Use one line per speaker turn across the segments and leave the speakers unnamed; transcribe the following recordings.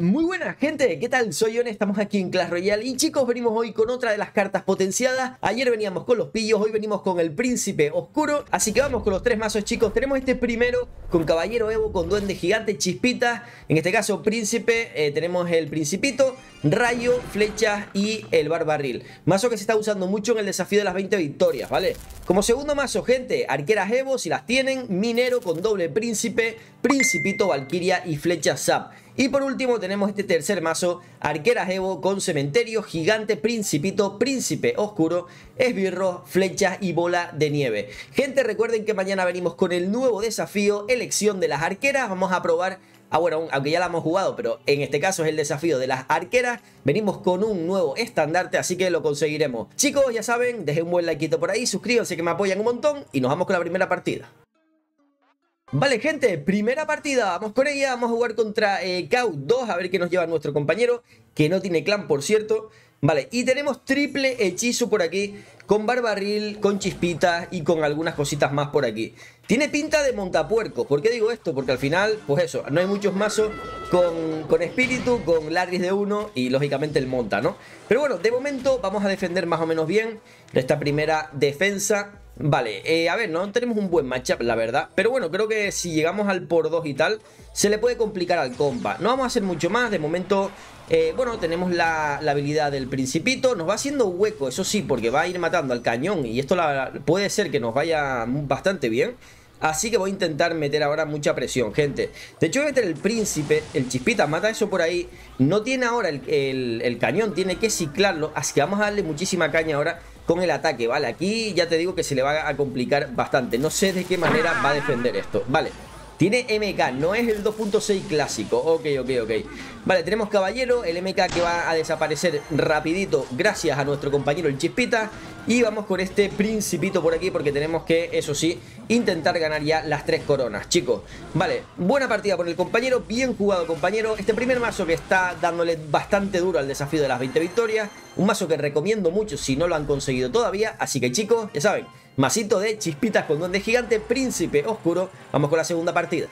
Muy buena gente, ¿qué tal? Soy Yon, estamos aquí en Clash Royale y chicos venimos hoy con otra de las cartas potenciadas. Ayer veníamos con los pillos, hoy venimos con el príncipe oscuro Así que vamos con los tres mazos chicos. Tenemos este primero con caballero Evo, con duende gigante, chispita. En este caso príncipe, eh, tenemos el principito, rayo, flechas y el barbarril. Mazo que se está usando mucho en el desafío de las 20 victorias, ¿vale? Como segundo mazo gente, arqueras Evo si las tienen Minero con doble príncipe, principito, valquiria y flecha zap y por último tenemos este tercer mazo, Arqueras Evo con Cementerio, Gigante, Principito, Príncipe Oscuro, Esbirro, Flechas y Bola de Nieve. Gente, recuerden que mañana venimos con el nuevo desafío, Elección de las Arqueras. Vamos a probar Ah, bueno, aunque ya la hemos jugado, pero en este caso es el desafío de las arqueras. Venimos con un nuevo estandarte, así que lo conseguiremos. Chicos, ya saben, dejen un buen like por ahí, suscríbanse que me apoyan un montón y nos vamos con la primera partida. Vale, gente, primera partida, vamos con ella, vamos a jugar contra eh, 2, a ver qué nos lleva nuestro compañero, que no tiene clan, por cierto. Vale, y tenemos triple hechizo por aquí, con barbarril, con chispitas y con algunas cositas más por aquí. Tiene pinta de montapuerco, ¿por qué digo esto? Porque al final, pues eso, no hay muchos mazos con, espíritu, con Laris de uno y lógicamente el monta, ¿no? Pero bueno, de momento vamos a defender más o menos bien esta primera defensa Vale, eh, a ver, no tenemos un buen matchup, la verdad. Pero bueno, creo que si llegamos al por 2 y tal, se le puede complicar al compa. No vamos a hacer mucho más, de momento, eh, bueno, tenemos la, habilidad del principito. Nos va haciendo hueco, eso sí, porque va a ir matando al cañón. Y esto puede ser que nos vaya bastante bien. Así que voy a intentar meter ahora mucha presión, gente. De hecho, voy a meter el príncipe, el chispita, mata eso por ahí. No tiene ahora el, el cañón, tiene que ciclarlo. Así que vamos a darle muchísima caña ahora con el ataque, ¿vale? Aquí ya te digo que se le va a complicar bastante. No sé de qué manera va a defender esto, ¿vale? Tiene MK, no es el 2.6 clásico. Ok, ok, ok. Vale, tenemos caballero, el MK que va a desaparecer rapidito gracias a nuestro compañero el Chispita. Y vamos con este principito por aquí porque tenemos que, eso sí, intentar ganar ya las tres coronas, chicos. Vale, buena partida por el compañero, bien jugado compañero. Este primer mazo que está dándole bastante duro al desafío de las 20 victorias. Un mazo que recomiendo mucho si no lo han conseguido todavía. Así que chicos, ya saben, masito de chispitas con donde gigante, príncipe oscuro. Vamos con la segunda partida.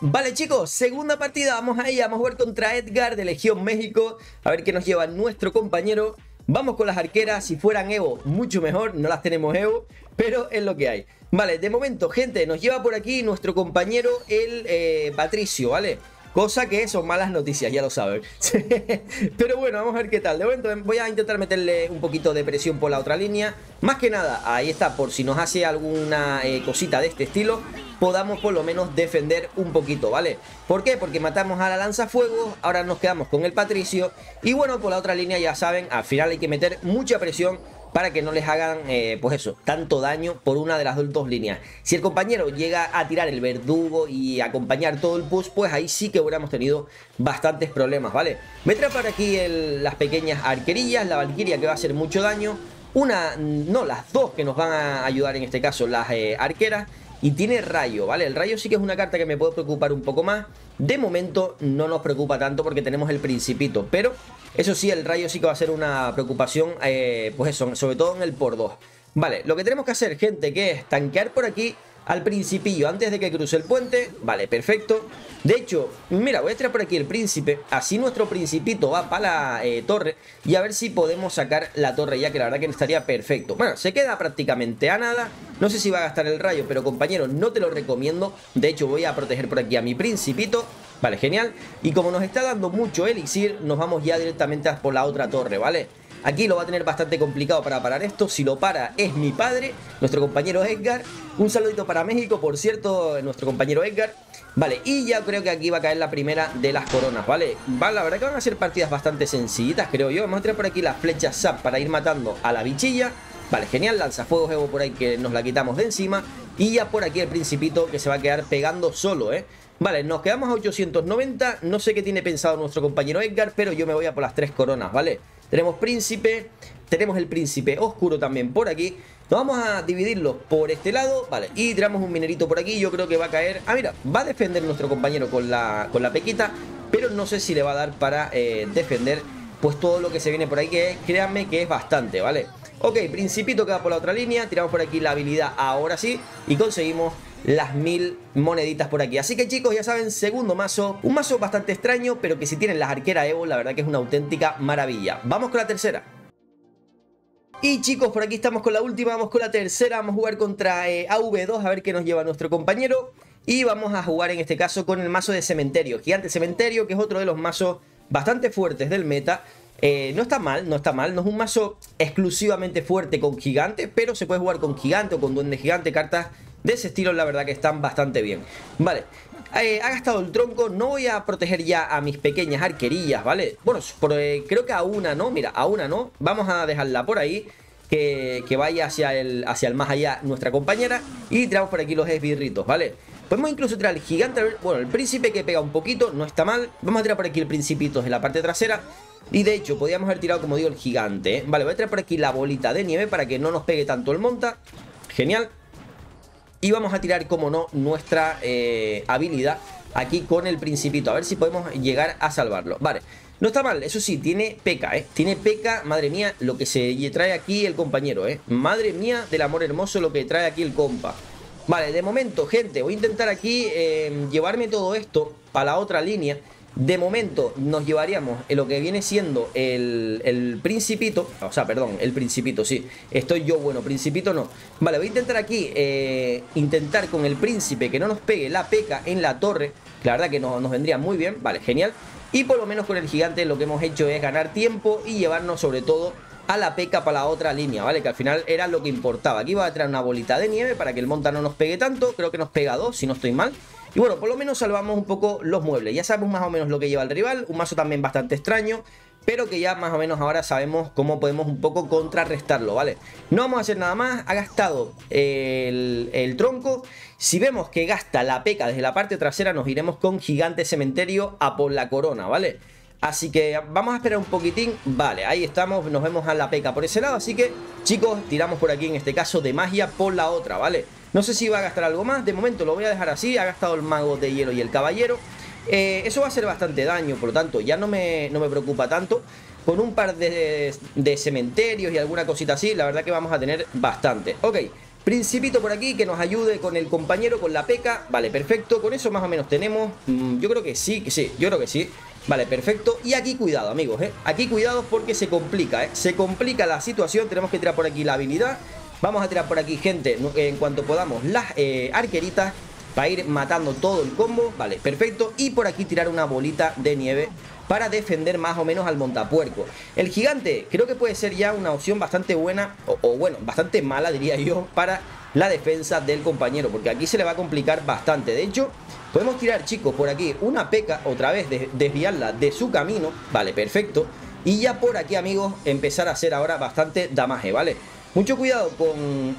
Vale chicos, segunda partida, vamos ahí, vamos a jugar contra Edgar de Legión México, a ver qué nos lleva nuestro compañero. Vamos con las arqueras, si fueran Evo, mucho mejor, no las tenemos Evo, pero es lo que hay. Vale, de momento, gente, nos lleva por aquí nuestro compañero, el eh, Patricio, ¿vale? Cosa que son malas noticias, ya lo saben. Pero bueno, vamos a ver qué tal. De momento voy a intentar meterle un poquito de presión por la otra línea. Más que nada, ahí está, por si nos hace alguna eh, cosita de este estilo, podamos por lo menos defender un poquito, ¿vale? ¿Por qué? Porque matamos a la lanzafuego, ahora nos quedamos con el Patricio. Y bueno, por la otra línea ya saben, al final hay que meter mucha presión para que no les hagan, eh, pues eso, tanto daño por una de las dos líneas. Si el compañero llega a tirar el verdugo y acompañar todo el push, pues ahí sí que hubiéramos tenido bastantes problemas, ¿vale? Me trae por aquí las pequeñas arquerillas, la valquiria que va a hacer mucho daño, una, no, las dos que nos van a ayudar en este caso, las eh, arqueras, y tiene rayo, ¿vale? El rayo sí que es una carta que me puede preocupar un poco más. De momento no nos preocupa tanto porque tenemos el principito. Pero eso sí, el rayo sí que va a ser una preocupación, eh, pues eso, sobre todo en el por 2. Vale, lo que tenemos que hacer, gente, que es tanquear por aquí al principillo antes de que cruce el puente. Vale, perfecto. De hecho, mira, voy a tirar por aquí el príncipe. Así nuestro principito va para la eh, torre. Y a ver si podemos sacar la torre ya, que la verdad que estaría perfecto. Bueno, se queda prácticamente a nada. No sé si va a gastar el rayo, pero compañero, no te lo recomiendo. De hecho, voy a proteger por aquí a mi principito. Vale, genial. Y como nos está dando mucho elixir, nos vamos ya directamente por la otra torre, ¿vale? Aquí lo va a tener bastante complicado para parar esto. Si lo para es mi padre, nuestro compañero Edgar. Un saludito para México, por cierto, nuestro compañero Edgar. Vale, y ya creo que aquí va a caer la primera de las coronas, ¿vale? Vale, la verdad que van a ser partidas bastante sencillitas, creo yo. Vamos a tirar por aquí las flechas SAP para ir matando a la bichilla. Vale, genial, lanzafuegos Evo por ahí que nos la quitamos de encima. Y ya por aquí el principito que se va a quedar pegando solo, ¿eh? Vale, nos quedamos a 890. No sé qué tiene pensado nuestro compañero Edgar, pero yo me voy a por las tres coronas, ¿vale? Tenemos príncipe, tenemos el príncipe oscuro también por aquí. Nos vamos a dividirlos por este lado, vale, y tiramos un minerito por aquí. Yo creo que va a caer... Ah, mira, va a defender nuestro compañero con la, con la pequita, pero no sé si le va a dar para eh, defender pues todo lo que se viene por ahí, que créanme que es bastante, ¿vale? Ok, principito que va por la otra línea, tiramos por aquí la habilidad ahora sí, y conseguimos las mil moneditas por aquí. Así que chicos, ya saben, segundo mazo, un mazo bastante extraño, pero que si tienen las arqueras Evo, la verdad que es una auténtica maravilla. Vamos con la tercera. Y chicos, por aquí estamos con la última, vamos con la tercera, vamos a jugar contra eh, AV2, a ver qué nos lleva nuestro compañero. Y vamos a jugar en este caso con el mazo de cementerio, gigante cementerio, que es otro de los mazos bastante fuertes del meta. Eh, no está mal, no está mal, no es un mazo exclusivamente fuerte con gigante, pero se puede jugar con gigante o con duende gigante, cartas de ese estilo la verdad que están bastante bien. Vale, eh, ha gastado el tronco, no voy a proteger ya a mis pequeñas arquerillas, ¿vale? Bueno, eh, creo que a una no, mira, a una no, vamos a dejarla por ahí. Que, vaya hacia el, hacia el más allá nuestra compañera y tiramos por aquí los esbirritos, ¿vale? Podemos incluso tirar el gigante, bueno, el príncipe que pega un poquito, no está mal. Vamos a tirar por aquí el principito de la parte trasera. Y de hecho, podríamos haber tirado, como digo, el gigante. ¿eh? Vale, voy a tirar por aquí la bolita de nieve para que no nos pegue tanto el monta. Genial. Y vamos a tirar, como no, nuestra eh, habilidad aquí con el principito. A ver si podemos llegar a salvarlo. Vale, no está mal, eso sí, tiene peca, ¿eh? Tiene peca, madre mía, lo que se trae aquí el compañero, ¿eh? Madre mía del amor hermoso lo que trae aquí el compa. Vale, de momento, gente, voy a intentar aquí eh, llevarme todo esto para la otra línea. De momento nos llevaríamos en lo que viene siendo el, principito O sea, perdón, el principito, sí. Estoy yo, bueno, principito no. Vale, voy a intentar aquí eh, Intentar con el príncipe que no nos pegue la peca en la torre. La verdad que nos vendría muy bien Vale, genial. Y por lo menos con el gigante lo que hemos hecho es ganar tiempo Y llevarnos sobre todo a la peca para la otra línea, ¿vale? Que al final era lo que importaba. Aquí va a traer una bolita de nieve para que el monta no nos pegue tanto. Creo que nos pega dos, si no estoy mal y bueno, por lo menos salvamos un poco los muebles. Ya sabemos más o menos lo que lleva el rival. Un mazo también bastante extraño. Pero que ya más o menos ahora sabemos cómo podemos un poco contrarrestarlo, ¿vale? No vamos a hacer nada más. Ha gastado el, el tronco. Si vemos que gasta la peca desde la parte trasera, nos iremos con Gigante Cementerio a por la corona, ¿vale? Así que vamos a esperar un poquitín. Vale, ahí estamos, nos vemos a la peca por ese lado. Así que, chicos, tiramos por aquí en este caso de magia por la otra, ¿vale? No sé si va a gastar algo más, de momento lo voy a dejar así, ha gastado el mago de hielo y el caballero. Eh, eso va a hacer bastante daño, por lo tanto ya no me, no me preocupa tanto. Con un par de, de, cementerios y alguna cosita así, la verdad que vamos a tener bastante. Ok, Principito por aquí que nos ayude con el compañero, con la peca. Vale, perfecto. Con eso más o menos tenemos. Mm, yo creo que sí, sí, yo creo que sí. Vale, perfecto. Y aquí cuidado, amigos, ¿eh? Aquí cuidado porque se complica, ¿eh? Se complica la situación. Tenemos que tirar por aquí la habilidad. Vamos a tirar por aquí, gente, en cuanto podamos, las eh, arqueritas para ir matando todo el combo. Vale, perfecto. Y por aquí tirar una bolita de nieve para defender más o menos al montapuerco. El gigante creo que puede ser ya una opción bastante buena, o, bueno, bastante mala diría yo, para la defensa del compañero, porque aquí se le va a complicar bastante. De hecho, podemos tirar, chicos, por aquí una peca, otra vez desviarla de su camino. Vale, perfecto. Y ya por aquí, amigos, empezar a hacer ahora bastante damaje, ¿vale? Mucho cuidado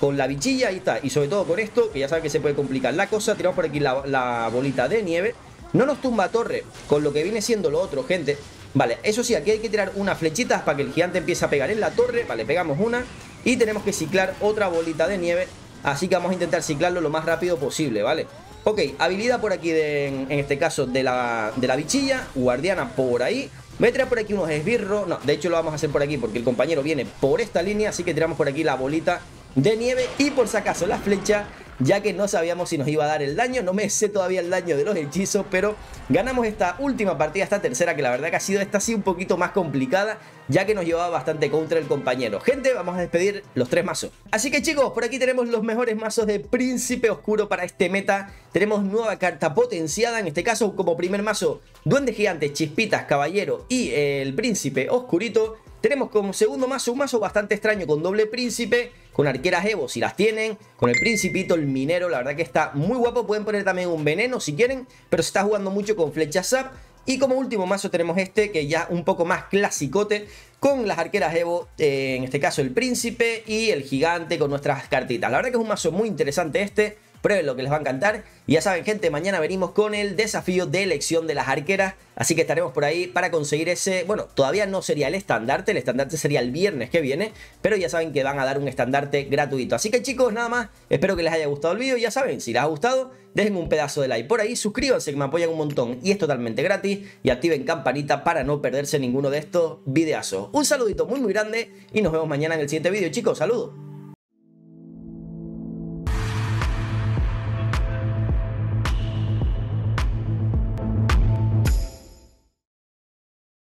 con, la bichilla, ahí está. Y sobre todo con esto, que ya saben que se puede complicar la cosa. Tiramos por aquí la, bolita de nieve. No nos tumba torre con lo que viene siendo lo otro, gente. Vale, eso sí, aquí hay que tirar unas flechitas para que el gigante empiece a pegar en la torre. Vale, pegamos una. Y tenemos que ciclar otra bolita de nieve. Así que vamos a intentar ciclarlo lo más rápido posible, ¿vale? Ok, habilidad por aquí, en, este caso, de la, de la bichilla. Guardiana por ahí. Voy a tirar por aquí unos esbirros. No, de hecho lo vamos a hacer por aquí porque el compañero viene por esta línea. Así que tiramos por aquí la bolita de nieve. Y por si acaso la flecha ya que no sabíamos si nos iba a dar el daño. No me sé todavía el daño de los hechizos, pero ganamos esta última partida, esta tercera, que la verdad que ha sido esta sí un poquito más complicada, ya que nos llevaba bastante contra el compañero. Gente, vamos a despedir los tres mazos. Así que chicos, por aquí tenemos los mejores mazos de Príncipe Oscuro para este meta. Tenemos nueva carta potenciada, en este caso como primer mazo, Duende Gigante, Chispitas, Caballero y el Príncipe Oscurito. Tenemos como segundo mazo un mazo bastante extraño con doble príncipe, con arqueras Evo si las tienen, con el principito, el minero, la verdad que está muy guapo. Pueden poner también un veneno si quieren, pero se está jugando mucho con flechas zap. Y como último mazo tenemos este, que ya un poco más clasicote, con las arqueras Evo, eh, en este caso el príncipe y el gigante con nuestras cartitas. La verdad que es un mazo muy interesante este, Prueben lo que les va a encantar. Y ya saben, gente, mañana venimos con el desafío de elección de las arqueras. Así que estaremos por ahí para conseguir ese... Bueno, todavía no sería el estandarte. El estandarte sería el viernes que viene. Pero ya saben que van a dar un estandarte gratuito. Así que chicos, nada más. Espero que les haya gustado el vídeo. Ya saben, si les ha gustado, dejen un pedazo de like por ahí. Suscríbanse que me apoyan un montón. Y es totalmente gratis. Y activen campanita para no perderse ninguno de estos videazos. Un saludito muy muy grande. Y nos vemos mañana en el siguiente vídeo, chicos. Saludos.